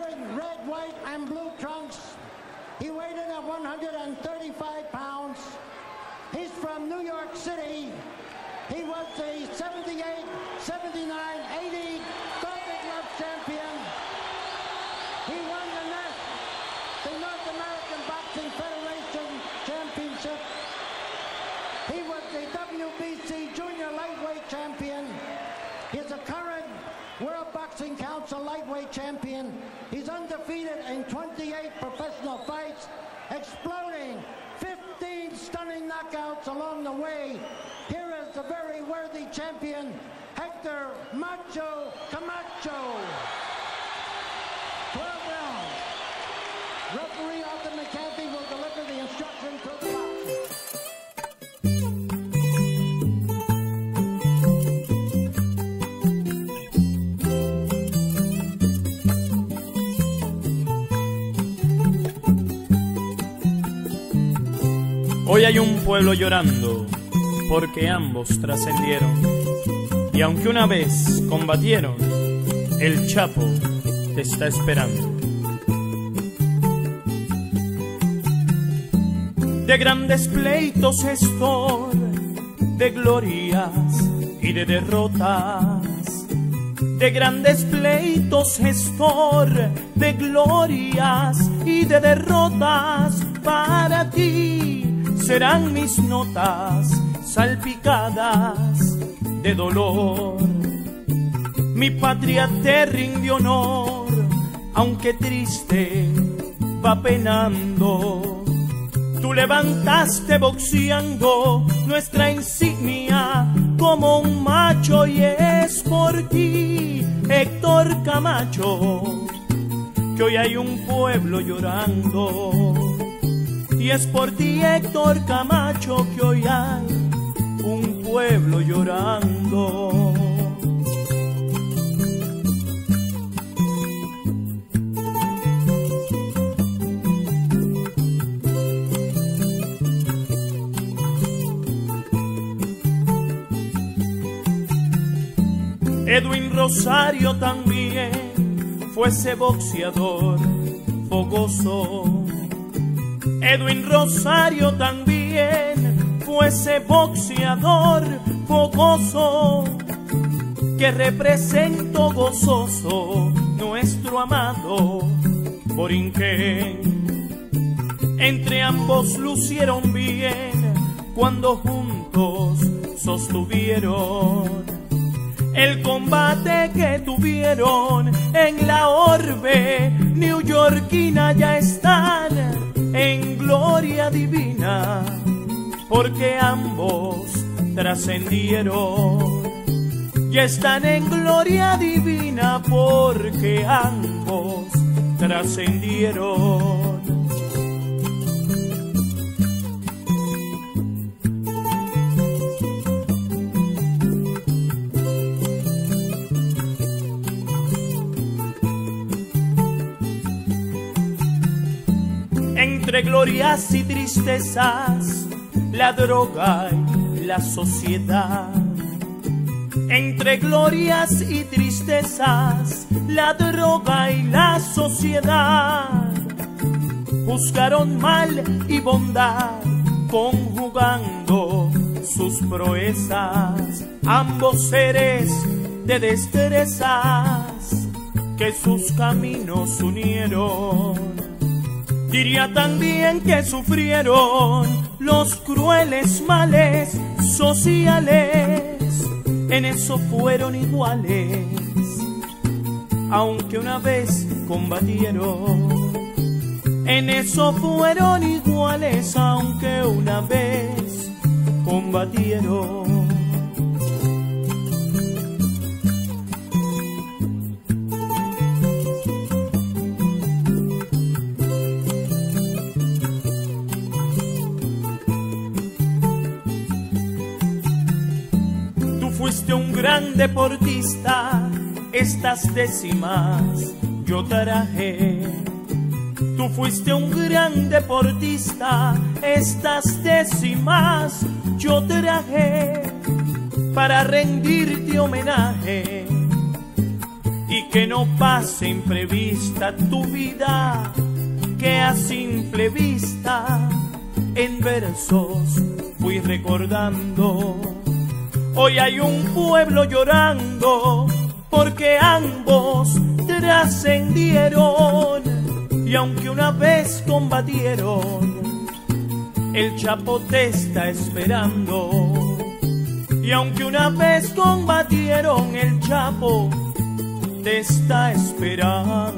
Wearing red, white, and blue trunks. He weighed in at 135 pounds. He's from New York City. He was the 78, 79, 80 Golden Glove champion. He won the, the North American Boxing Federation Championship. He was the WBC Junior Lightweight Champion. He's a current Boxing Council Lightweight Champion. He's undefeated in 28 professional fights, exploding 15 stunning knockouts along the way. Here is the very worthy champion, Hector Macho Camacho. 12 rounds. Referee Arthur McCarthy will deliver the instructions to the. Hoy hay un pueblo llorando porque ambos trascendieron. Y aunque una vez combatieron, el Chapo te está esperando. De grandes pleitos estoy, de glorias y de derrotas. De grandes pleitos estoy, de glorias y de derrotas para ti serán mis notas salpicadas de dolor. Mi patria te rinde honor, aunque triste va penando. Tú levantaste boxeando nuestra insignia como un macho y es por ti, Héctor Camacho, que hoy hay un pueblo llorando. Y es por ti, Héctor Camacho, que hoy hay un pueblo llorando. Edwin Rosario también fuese boxeador fogoso. Edwin Rosario también fuese boxeador fogoso que representó gozoso nuestro amado Borinquen. Entre ambos lucieron bien cuando juntos sostuvieron el combate que tuvieron en la orbe neoyorquina ya están en gloria divina, porque ambos trascendieron. Ya están en gloria divina porque ambos trascendieron. Entre glorias y tristezas, la droga y la sociedad. Entre glorias y tristezas, la droga y la sociedad. Buscaron mal y bondad, conjugando sus proezas. Ambos seres de destrezas que sus caminos unieron. Diría también que sufrieron los crueles males sociales, en eso fueron iguales, aunque una vez combatieron. En eso fueron iguales, aunque una vez combatieron. Fuiste un gran deportista, estas décimas yo traje. Tú fuiste un gran deportista, estas décimas yo traje para rendirte homenaje y que no pase imprevista tu vida, que a simple vista en versos fui recordando. Hoy hay un pueblo llorando porque ambos trascendieron y aunque una vez combatieron, el chapo te está esperando. Y aunque una vez combatieron, el chapo te está esperando.